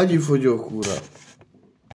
Agyifogyókúra